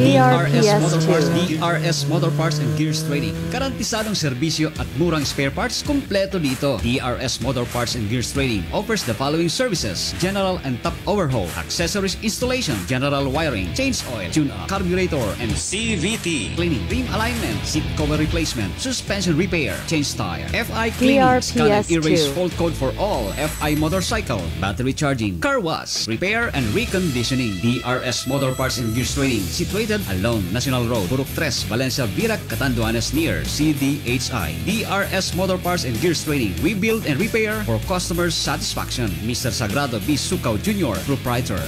ERS Motor Parts, ERS Motor Parts and Gears Trading. Garantisadong serbisyo at murang spare parts kumpleto dito. ERS Motor Parts and Gears Trading offers the following services: general and top overhaul, accessories installation, general wiring, change oil, tune-up, carburetor, and CVT, cleaning, rim alignment, seat cover replacement, suspension repair, change tire, FI cleaning, scan and erase fault code for all FI motorcycle, battery charging, car wash, repair and reconditioning. ERS Motor Parts and Gears Trading, situated along National Road, Purok 3, Valencia, Virac, Catanduanes near CDHI. DRS Motor Parts and Gears Training, we build and repair for customers' satisfaction. Mr. Sagrado B. Sukaw Jr., proprietor.